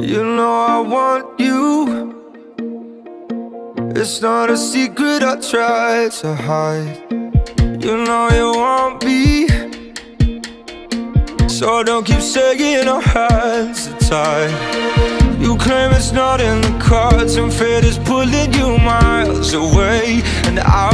You know I want you. It's not a secret I try to hide. You know you want me So don't keep saying our hands are tied you claim it's not in the cards And fate is pulling you miles away. And out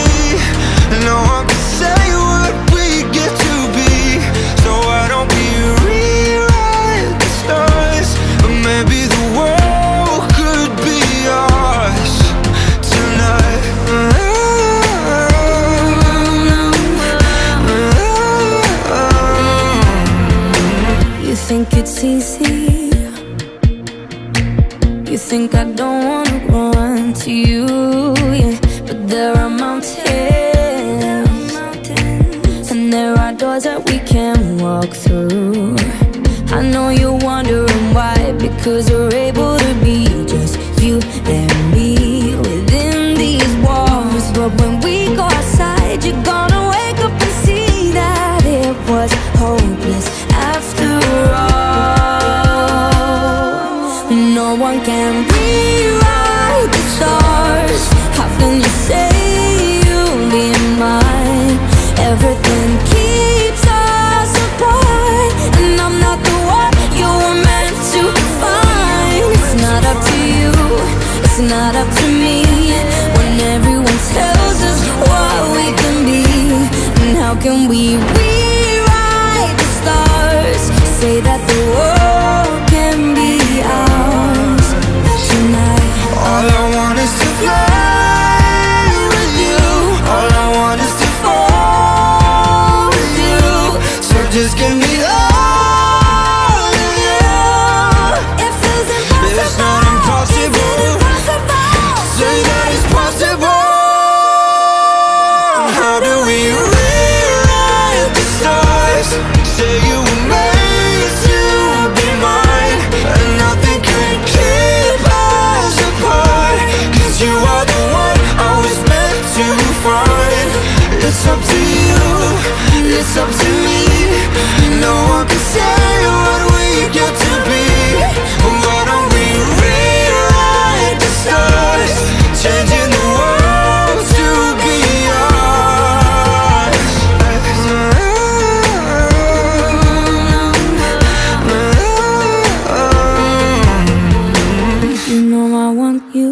think it's easy? You think I don't wanna run to you, yeah But there hopeless after all. No one can rewrite the stars. How can you say you'll be mine? Everything keeps us apart And I'm not the one you were meant to find. It's not up to you, it's not up to me. When everyone tells us what we can be And how can we that the world It's up to you, it's up to me. No one can say what we get to be. Why don't we rewrite the stars? Changing the world to be ours. You know I want you